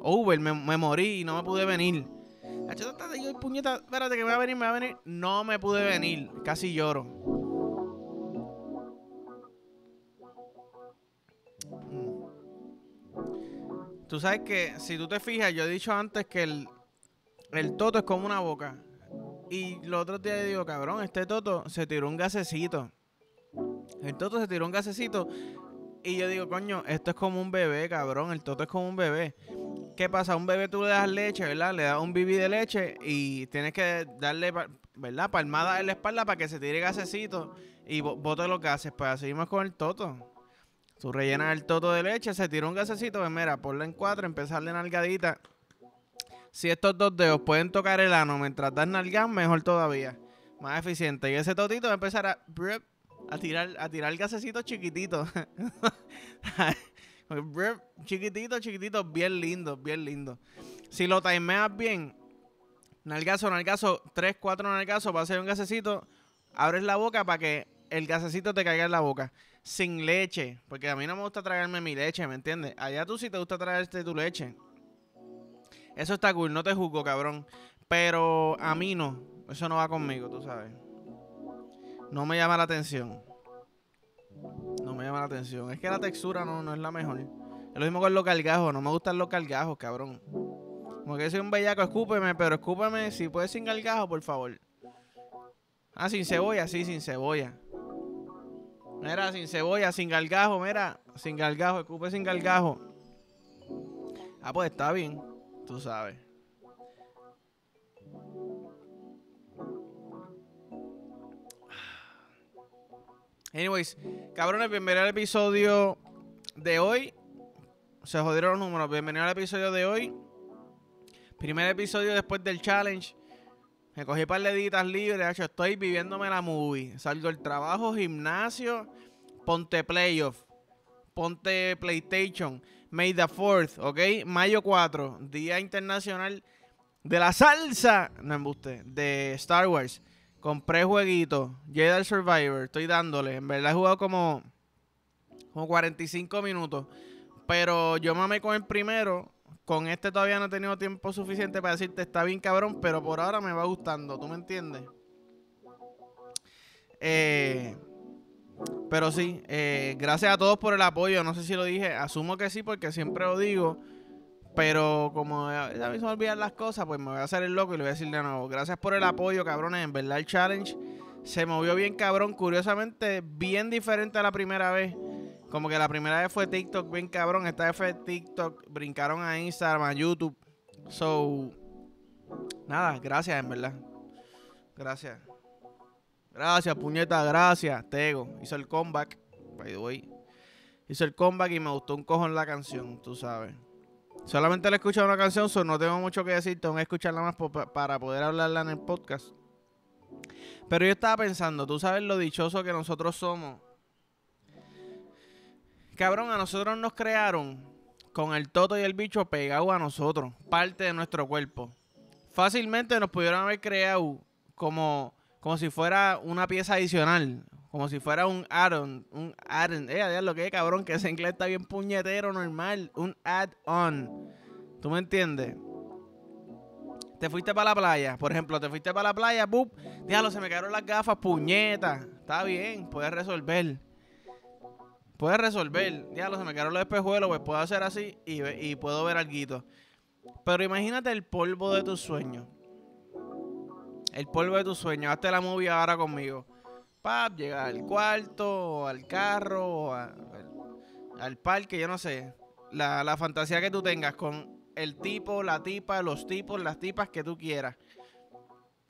Over, me, morí y no me pude venir. De- yo, puñeta, espérate que me va a venir, me va a venir. No me pude venir, casi lloro. Mm. Tú sabes que, si tú te fijas, yo he dicho antes que el, el toto es como una boca. Y los otros días digo, cabrón, este toto se tiró un gasecito. El toto se tiró un gasecito. Y yo digo, coño, esto es como un bebé, cabrón. El toto es como un bebé. ¿Qué pasa? Un bebé tú le das leche, ¿verdad? Le das un bibi de leche y tienes que darle, ¿verdad? Palmada en la espalda para que se tire gasecito y bo- bote los gases. Pues así mismo con el toto. Tú rellenas el toto de leche, se tira un gasecito, pues mira, ponlo en cuatro, empezarle nalgadita. Si estos dos dedos pueden tocar el ano mientras das nalgas, mejor todavía. Más eficiente. Y ese totito va a empezar a tirar, a tirar gasecitos chiquititos. Brup, chiquititos, chiquititos, bien lindos, bien lindos. Si lo timeas bien, nalgazo, nalgazo, tres, cuatro nalgazos, va a ser un gasecito. Abres la boca para que el gasecito te caiga en la boca. Sin leche, porque a mí no me gusta tragarme mi leche, ¿me entiendes? Allá tú sí te gusta traerte tu leche. Eso está cool, no te juzgo, cabrón. Pero a mí no. Eso no va conmigo, tú sabes. No me llama la atención. Llama la atención. Es que la textura no, no es la mejor. Es lo mismo con los cargajos. No me gustan los cargajos, cabrón. Como que soy un bellaco, escúpeme, pero escúpeme si puedes sin cargajo, por favor. Ah, sin cebolla, sí, sin cebolla. Mira, sin cebolla, sin gargajo, mira, sin gargajo, escupe sin gargajo. Ah, pues está bien, tú sabes. Anyways, cabrones, bienvenido al episodio de hoy. Se jodieron los números. Bienvenido al episodio de hoy. Primer episodio después del challenge. Me cogí par de editas libres. Estoy viviéndome la movie. Salgo del trabajo, gimnasio, ponte playoff, ponte PlayStation, May the 4th, ¿ok? Mayo 4, Día Internacional de la Salsa. No embuste, de Star Wars. Compré jueguito, Jedi Survivor. Estoy dándole. En verdad he jugado como, como 45 minutos. Pero yo mamé con el primero. Con este todavía no he tenido tiempo suficiente para decirte está bien cabrón, pero por ahora me va gustando, ¿tú me entiendes? Eh, pero sí, eh, gracias a todos por el apoyo, no sé si lo dije, asumo que sí porque siempre lo digo, pero como a a mí se me olvidan las cosas, pues me voy a hacer el loco y le voy a decir de nuevo, gracias por el apoyo, cabrones, en verdad el challenge se movió bien cabrón, curiosamente bien diferente a la primera vez. Como que la primera vez fue TikTok bien cabrón, esta vez fue TikTok, brincaron a Instagram, a YouTube. So, nada, gracias en verdad. Gracias. Gracias, puñeta, gracias. Tego hizo el comeback, by the way. Hizo el comeback y me gustó un cojón la canción, tú sabes. Solamente le he escuchado una canción, so no tengo mucho que decir, tengo que escucharla más para poder hablarla en el podcast. Pero yo estaba pensando, tú sabes lo dichoso que nosotros somos Cabrón, a nosotros nos crearon con el toto y el bicho pegado a nosotros, parte de nuestro cuerpo. Fácilmente nos pudieron haber creado como, como si fuera una pieza adicional, como si fuera un add-on, un add-on. Eh, lo que es, cabrón, que ese inglés está bien puñetero, normal, un add-on. ¿Tú me entiendes? Te fuiste para la playa, por ejemplo, te fuiste para la playa, ¡pup! Diablo, se me cayeron las gafas, puñeta. Está bien, puedes resolver. Puedes resolver. Diablo, se me cayeron los espejuelos, pues puedo hacer así y puedo ver algo. Pero imagínate el polvo de tus sueños. El polvo de tus sueños. Hazte la movie ahora conmigo. Pap, llega al cuarto, al carro, al parque, yo no sé. La, la fantasía que tú tengas con el tipo, la tipa, los tipos, las tipas que tú quieras.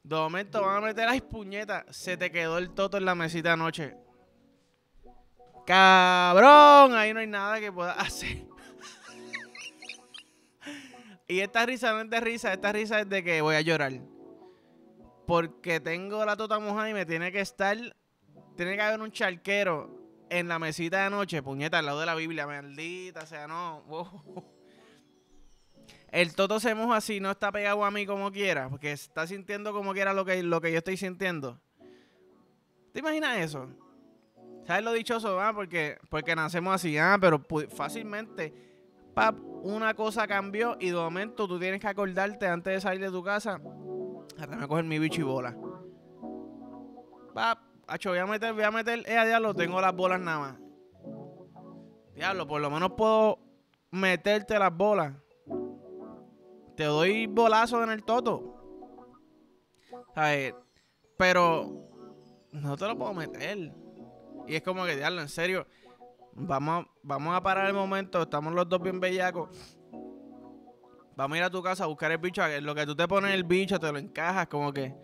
De momento van a meter, ay puñeta, se te quedó el toto en la mesita anoche. Cabrón, ahí no hay nada que pueda hacer. y esta risa no es de risa, esta risa es de que voy a llorar. Porque tengo la tota mojada y me tiene que estar, tiene que haber un charquero en la mesita de noche, puñeta, al lado de la Biblia, maldita, o sea, no. El toto se moja así, no está pegado a mí como quiera, porque está sintiendo como quiera lo que, lo que yo estoy sintiendo. ¿Te imaginas eso? ¿Sabes lo dichoso? Ah, porque, porque nacemos así, ah, pero fácilmente pap, una cosa cambió y de momento tú tienes que acordarte antes de salir de tu casa, me coger mi bicho y bola. Pap, acho, voy a meter, voy a meter, eh, a diablo, tengo las bolas nada más. Diablo, por lo menos puedo meterte las bolas. Te doy bolazo en el toto. ¿Sabes? Pero no te lo puedo meter. Y es como que, diablo, en serio. Vamos vamos a parar el momento. Estamos los dos bien bellacos. Vamos a ir a tu casa a buscar el bicho. Lo que tú te pones el bicho, te lo encajas. Como que,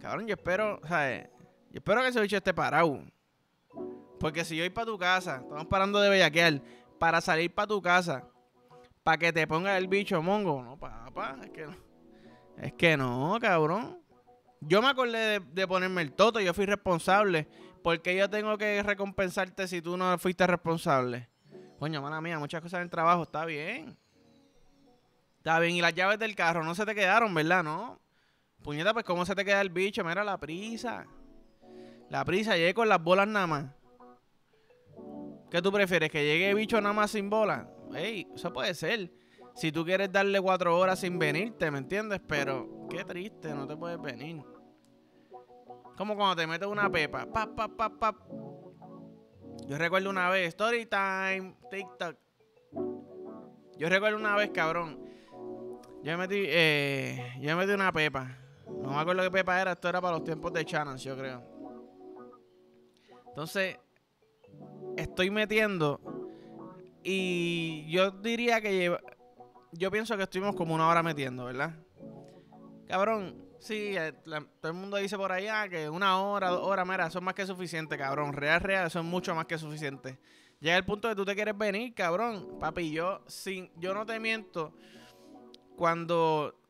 cabrón, yo espero, ¿sabes? Yo espero que ese bicho esté parado. Porque si yo voy para tu casa, estamos parando de bellaquear, para salir para tu casa, para que te ponga el bicho mongo. No, papá, es que no. Es que no, cabrón. Yo me acordé de, ponerme el toto, yo fui responsable. porque yo tengo que recompensarte si tú no fuiste responsable? Coño, mala mía, muchas cosas en el trabajo, está bien. Está bien, y las llaves del carro no se te quedaron, ¿verdad? No. Puñeta, pues ¿cómo se te queda el bicho? Mira la prisa. La prisa, llegué con las bolas nada más. ¿Qué tú prefieres? ¿Que llegue bicho nada más sin bola? Ey, eso puede ser. Si tú quieres darle cuatro horas sin venirte, ¿me entiendes? Pero qué triste, no te puedes venir. Como cuando te metes una pepa. Pap, pap, pap, pap. Yo recuerdo una vez, story time, TikTok. Yo recuerdo una vez, cabrón. Yo me metí, eh, yo me metí una pepa. No me acuerdo qué pepa era, esto era para los tiempos de Channels, yo creo. Entonces, estoy metiendo. Y yo diría que yo pienso que estuvimos como una hora metiendo, ¿verdad? Cabrón, Sí, eh, todo el mundo dice por allá que una hora, dos horas, mira, es más que suficiente, cabrón. Real, real, es mucho más que suficiente. Llega el punto de que tú te quieres venir, cabrón. Papi, yo, sin, yo no te miento. Cuando.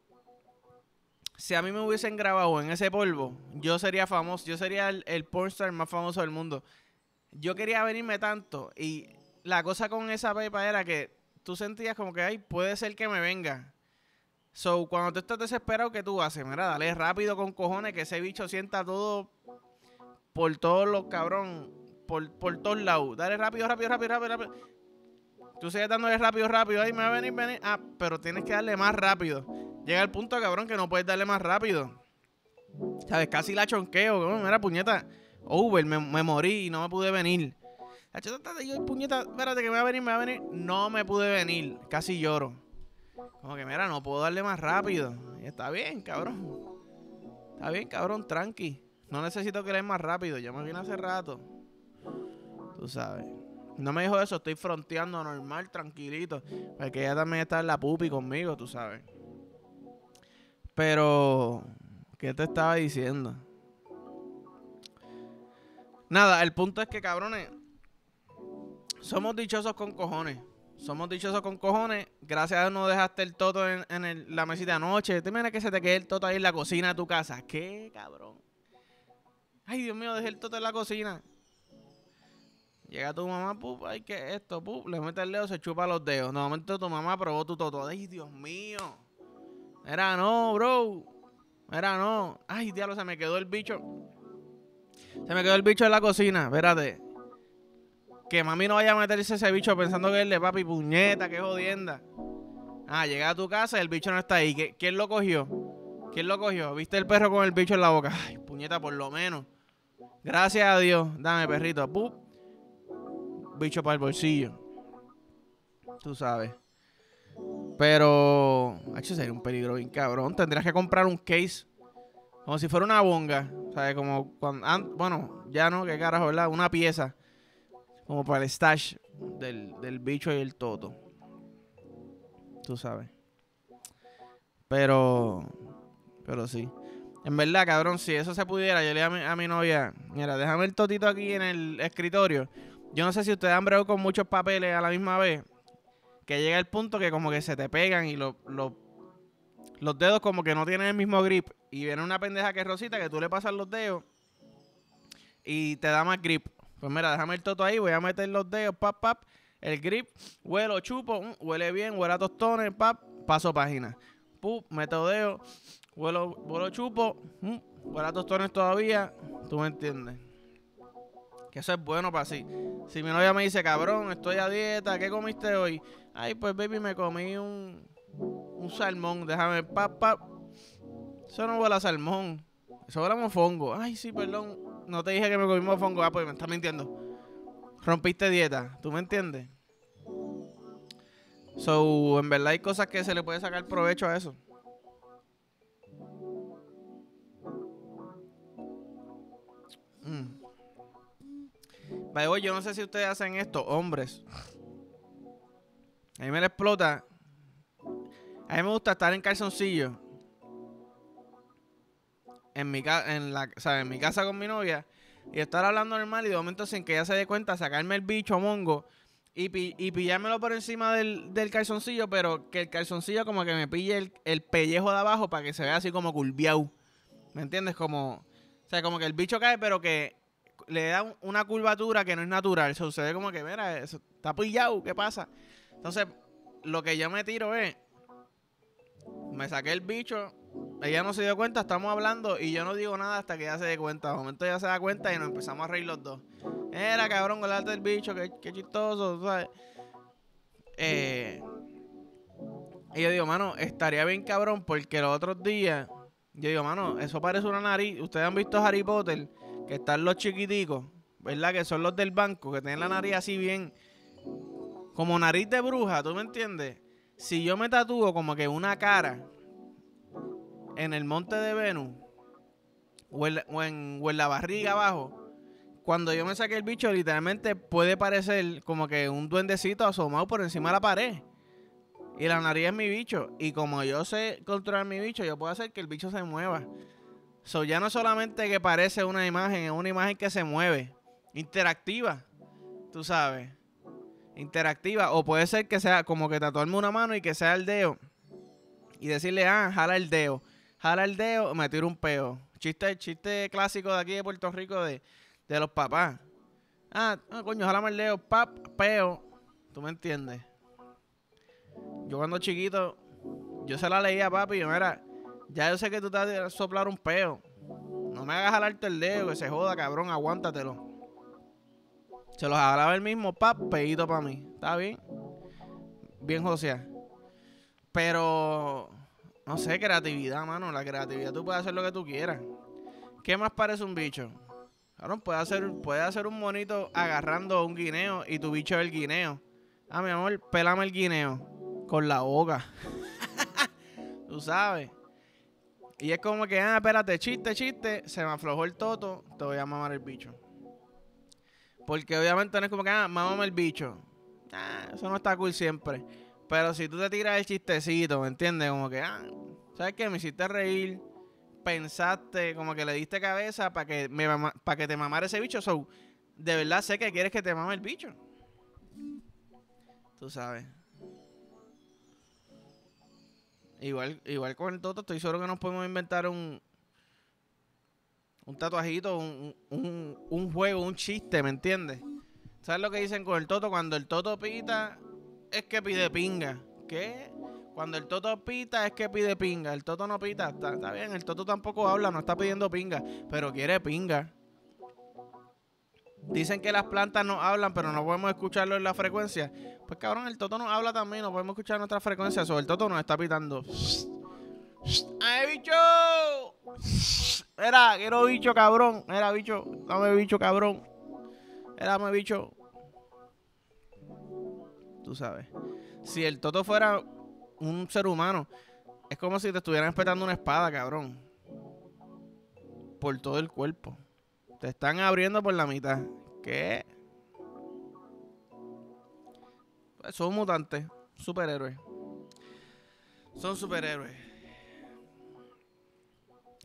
Si a mí me hubiesen grabado en ese polvo, yo sería famoso. Yo sería el, el pornstar más famoso del mundo. Yo quería venirme tanto. Y la cosa con esa pepa era que tú sentías como que, ay, puede ser que me venga. So, cuando tú estás desesperado, ¿qué tú haces? Mira, dale rápido con cojones que ese bicho sienta todo por todos los cabrón, por, por todos lados. Dale rápido, rápido, rápido, rápido, rápido. Tú sigues dándole rápido, rápido. Ay, me va a venir, venir. Ah, pero tienes que darle más rápido. Llega el punto, cabrón, que no puedes darle más rápido. ¿Sabes? Casi la chonqueo. Mira, puñeta. Over, me, morí y no me pude venir. Yo, puñeta, espérate que me va a venir, me va a venir. No me pude venir. Casi lloro. Como que, mira, no puedo darle más rápido. Está bien, cabrón. Está bien, cabrón, tranqui. No necesito que le más rápido. Ya me vine hace rato. Tú sabes. No me dijo eso, estoy fronteando normal, tranquilito. Porque ella también está en la pupi conmigo, tú sabes. Pero, ¿qué te estaba diciendo? Nada, el punto es que, cabrones, somos dichosos con cojones. Somos dichosos con cojones. Gracias a Dios no dejaste el toto en, la mesita anoche. ¿Te imaginas que se te quede el toto ahí en la cocina de tu casa? ¿Qué, cabrón? Ay, Dios mío, dejé el toto en la cocina. Llega tu mamá, pup, ay, ¿qué es esto? Pup, le mete el dedo, se chupa los dedos. De momento tu mamá probó tu toto. Ay, Dios mío. Era no, bro. Era no. Ay, diablo, se me quedó el bicho. Se me quedó el bicho en la cocina. Espérate. Que mami no vaya a meterse ese bicho pensando que es de papi puñeta, que jodienda. Ah, llega a tu casa y el bicho no está ahí. ¿Quién lo cogió? ¿Quién lo cogió? ¿Viste el perro con el bicho en la boca? Ay, puñeta, por lo menos. Gracias a Dios. Dame, perrito. Pup. Bicho para el bolsillo. Tú sabes. Pero. Hecho, sería un peligro bien cabrón. Tendrías que comprar un case. Como si fuera una bonga. ¿Sabes? Como cuando. Bueno, ya no, qué carajo, ¿verdad? Una pieza como para el stash del, bicho y el toto. Tú sabes. Pero, pero sí. En verdad, cabrón, si eso se pudiera, yo le mi, a mi novia, mira, déjame el totito aquí en el escritorio. Yo no sé si ustedes han bregado con muchos papeles a la misma vez, que llega el punto que como que se te pegan y los dedos como que no tienen el mismo grip. Y viene una pendeja que es rosita que tú le pasas los dedos y te da más grip. Pues mira, déjame el toto ahí, voy a meter los dedos, pap, pap, el grip, huelo, chupo, mm, huele bien, huele a tostones, pap, paso página. Pup, meto dedo, huelo, huelo chupo, mm, huele a tostones todavía, tú me entiendes. Que eso es bueno para sí. Si mi novia me dice, cabrón, estoy a dieta, ¿qué comiste hoy? Ay, pues baby, me comí un, un salmón. Déjame, pap, pap. Eso no huele a salmón. Eso huele a mofongo. Ay, sí, perdón. No te dije que me comí mofongo. Ah, pues me estás mintiendo. Rompiste dieta. ¿Tú me entiendes? So, en verdad hay cosas que se le puede sacar provecho a eso. Mm. yo no sé si ustedes hacen esto, hombres. A mí me le explota. A mí me gusta estar en calzoncillo. En mi, en, la, en mi casa con mi novia. Y estar hablando normal y de momento sin que ella se dé cuenta, sacarme el bicho mongo y, y pillármelo por encima del, calzoncillo, pero que el calzoncillo como que me pille el, pellejo de abajo para que se vea así como curviado. ¿Me entiendes? Como, o sea, como que el bicho cae, pero que le da una curvatura que no es natural. Se sucede como que, mira, está pillado, ¿qué pasa? Entonces, lo que yo me tiro es, me saqué el bicho, ella no se dio cuenta, estamos hablando y yo no digo nada hasta que ella se dé cuenta. De momento ella se da cuenta y nos empezamos a reír los dos. Era cabrón, golarte del bicho, qué, qué chistoso, ¿sabes? Eh, y yo digo, mano, estaría bien cabrón porque los otros días, yo digo, mano, eso parece una nariz. Ustedes han visto Harry Potter, que están los chiquiticos, ¿verdad? Que son los del banco, que tienen la nariz así bien, como nariz de bruja, ¿tú me entiendes? Si yo me tatúo como que una cara en el monte de Venus, o en, o en la barriga abajo, cuando yo me saqué el bicho, literalmente puede parecer como que un duendecito asomado por encima de la pared. Y la nariz es mi bicho. Y como yo sé controlar mi bicho, yo puedo hacer que el bicho se mueva. So, ya no solamente que parece una imagen, es una imagen que se mueve. Interactiva. Tú sabes. Interactiva. O puede ser que sea como que tatuarme una mano y que sea el dedo. Y decirle, ah, jala el dedo. Jala el dedo, me tiro un peo. Chiste, chiste clásico de aquí de Puerto Rico de de los papás. Ah, ah coño, ojalá me leo, pap, peo. ¿Tú me entiendes? Yo cuando chiquito, yo se la leía a papi y yo, mira, ya yo sé que tú te vas a soplar un peo. No me hagas jalarte el dedo, que se joda, cabrón, aguántatelo. Se los jalaba el mismo, pap, peito para mí. ¿Está bien? Bien, José. Pero, no sé, creatividad, mano. La creatividad, tú puedes hacer lo que tú quieras. ¿Qué más parece un bicho? puede hacer, puede hacer un monito agarrando un guineo y tu bicho es el guineo. Ah, mi amor, pelame el guineo con la boca. Tú sabes. Y es como que, ah, espérate, chiste, chiste, se me aflojó el toto, te voy a mamar el bicho. Porque obviamente no es como que, ah, mamame el bicho. Ah, eso no está cool siempre. Pero si tú te tiras el chistecito, ¿me entiendes? Como que, ah, ¿sabes qué? Me hiciste reír pensaste, como que le diste cabeza para que, me para que te mamara ese bicho. So, de verdad sé que quieres que te mame el bicho. Tú sabes. Igual, igual con el Toto, estoy seguro que nos podemos inventar un, un tatuajito, un, un, un juego, un chiste, ¿me entiendes? ¿Sabes lo que dicen con el Toto? Cuando el Toto pita, es que pide pinga. ¿Qué? Cuando el Toto pita es que pide pinga. El Toto no pita. Está, bien, el Toto tampoco habla, no está pidiendo pinga, pero quiere pinga. Dicen que las plantas no hablan, pero no podemos escucharlo en la frecuencia. Pues cabrón, el Toto no habla también, no podemos escuchar nuestra frecuencia. Sobre el Toto nos está pitando. ¡Ay, bicho! Era, quiero bicho, cabrón. Era bicho, dame bicho, cabrón. Era, bicho. Tú sabes. Si el Toto fuera un ser humano. Es como si te estuvieran espetando una espada, cabrón. Por todo el cuerpo. Te están abriendo por la mitad. ¿Qué? Pues son mutantes. Superhéroes. Son superhéroes.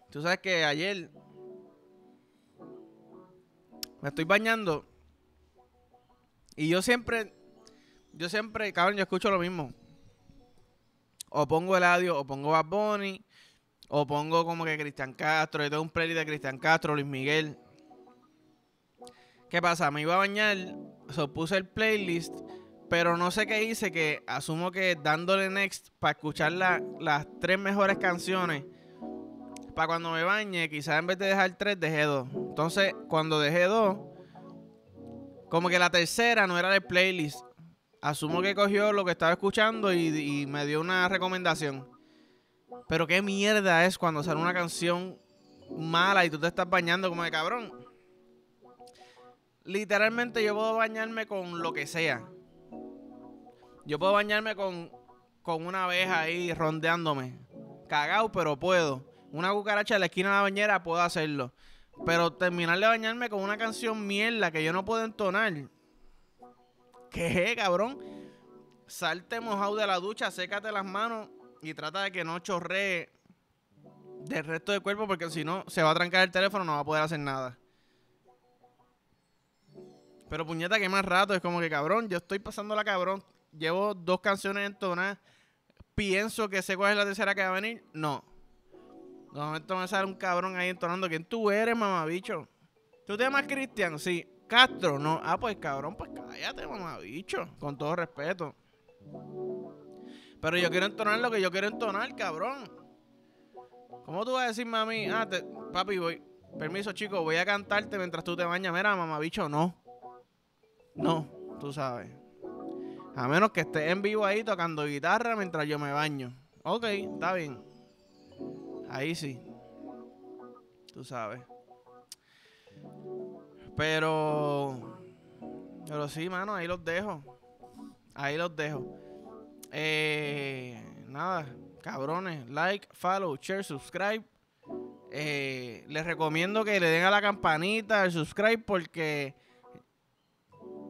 Tú sabes que ayer me estoy bañando. Y yo siempre, yo siempre, cabrón, yo escucho lo mismo o pongo el audio, o pongo Bad Bunny, o pongo como que Cristian Castro. Yo tengo un playlist de Cristian Castro, Luis Miguel. ¿Qué pasa? Me iba a bañar, so puse el playlist, pero no sé qué hice, que asumo que dándole next para escuchar las tres mejores canciones, para cuando me bañe, quizás en vez de dejar tres, dejé dos. Entonces, cuando dejé dos, como que la tercera no era del playlist, asumo que cogió lo que estaba escuchando y, me dio una recomendación. Pero qué mierda es cuando sale una canción mala y tú te estás bañando como de cabrón. Literalmente yo puedo bañarme con lo que sea. Yo puedo bañarme con, con una abeja ahí rondeándome. Cagao, pero puedo. Una cucaracha en la esquina de la bañera puedo hacerlo. Pero terminar de bañarme con una canción mierda que yo no puedo entonar. ¿Qué, cabrón? Salte mojado de la ducha, sécate las manos y trata de que no chorree del resto del cuerpo porque si no se va a trancar el teléfono no va a poder hacer nada. Pero puñeta, que más rato es como que cabrón, yo estoy pasando la cabrón. Llevo dos canciones entonadas. Pienso que sé cuál es la tercera que va a venir. No. De momento me sale un cabrón ahí entonando. ¿Quién tú eres, mamabicho? ¿Tú te llamas Cristian? Sí. Castro, no. Ah, pues cabrón, pues cállate, mamabicho. Con todo respeto. Pero yo quiero entonar lo que yo quiero entonar, cabrón. ¿Cómo tú vas a decirme a mí? Ah, papi, voy. Permiso, chico, voy a cantarte mientras tú te bañas. Mira, mamabicho, no. No, tú sabes. A menos que estés en vivo ahí tocando guitarra mientras yo me baño. Ok, está bien. Ahí sí. Tú sabes. Pero. Pero sí, mano, ahí los dejo. Ahí los dejo. Eh, nada, cabrones. Like, follow, share, subscribe. Eh, les recomiendo que le den a la campanita, al subscribe, porque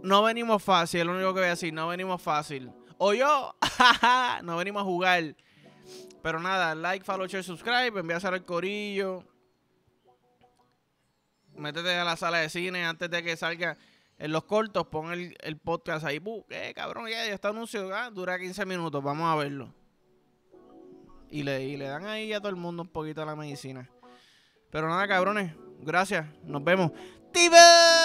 no venimos fácil. Es lo único que voy a decir. No venimos fácil. O yo, no venimos a jugar. Pero nada, like, follow, share, subscribe, envíaselo al corillo. Métete a la sala de cine antes de que salga en los cortos. Pon el, podcast ahí. ¿Qué, cabrón? Ya, ya anuncio. Ah, dura 15 minutos. Vamos a verlo. Y le, y le dan ahí a todo el mundo un poquito a la medicina. Pero nada, cabrones. Gracias. Nos vemos. ¡Tiba!